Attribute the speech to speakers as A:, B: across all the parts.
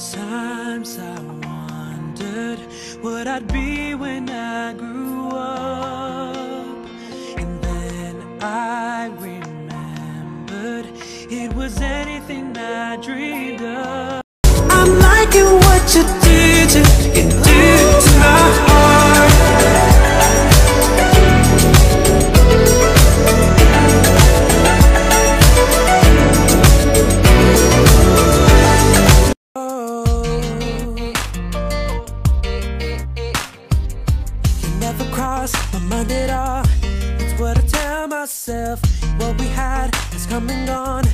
A: Times I wondered what I'd be when I grew up. And then I remembered it was anything I dreamed What we had has come and gone.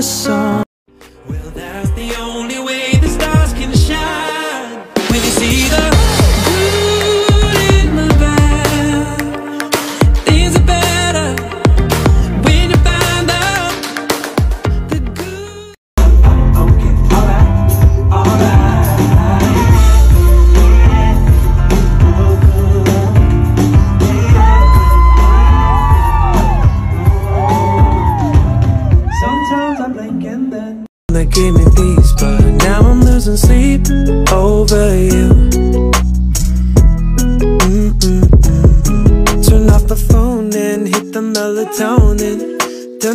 A: the sun.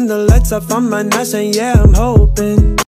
A: The lights off on my nights and yeah, I'm hoping.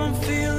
A: I'm feeling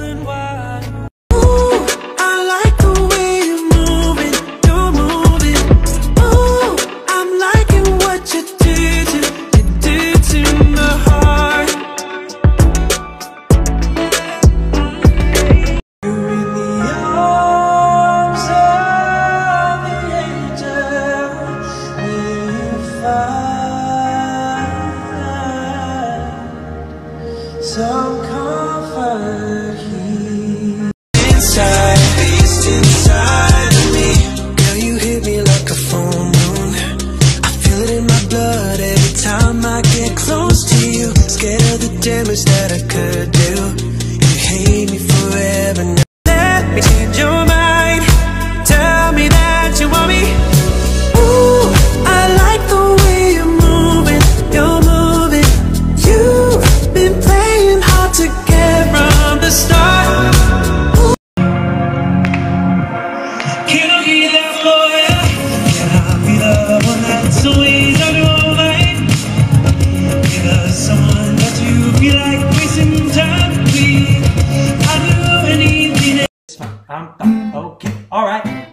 B: I'm fine. Okay. All right.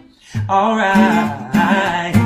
B: All right.